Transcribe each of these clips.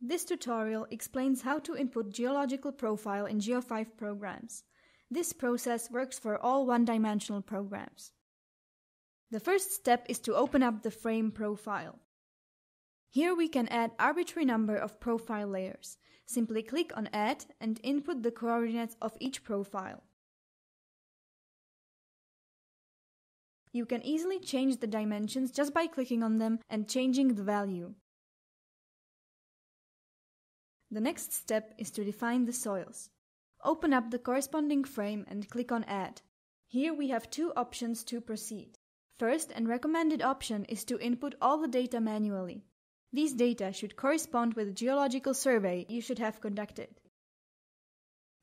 This tutorial explains how to input geological profile in Geo5 programs. This process works for all one-dimensional programs. The first step is to open up the frame profile. Here we can add arbitrary number of profile layers. Simply click on Add and input the coordinates of each profile. You can easily change the dimensions just by clicking on them and changing the value. The next step is to define the soils. Open up the corresponding frame and click on Add. Here we have two options to proceed. First and recommended option is to input all the data manually. These data should correspond with the geological survey you should have conducted.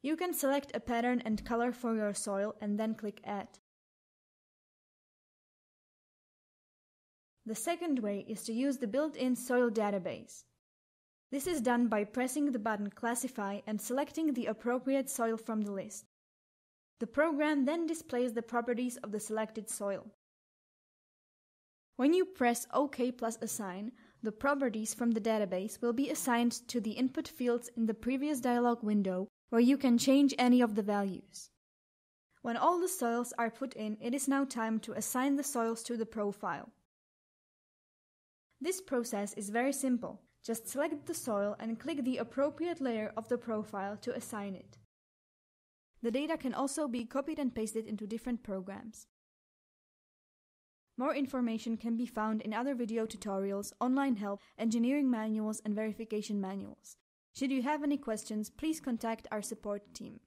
You can select a pattern and color for your soil and then click Add. The second way is to use the built-in soil database. This is done by pressing the button Classify and selecting the appropriate soil from the list. The program then displays the properties of the selected soil. When you press OK plus Assign, the properties from the database will be assigned to the input fields in the previous dialog window where you can change any of the values. When all the soils are put in, it is now time to assign the soils to the profile. This process is very simple. Just select the soil and click the appropriate layer of the profile to assign it. The data can also be copied and pasted into different programs. More information can be found in other video tutorials, online help, engineering manuals and verification manuals. Should you have any questions, please contact our support team.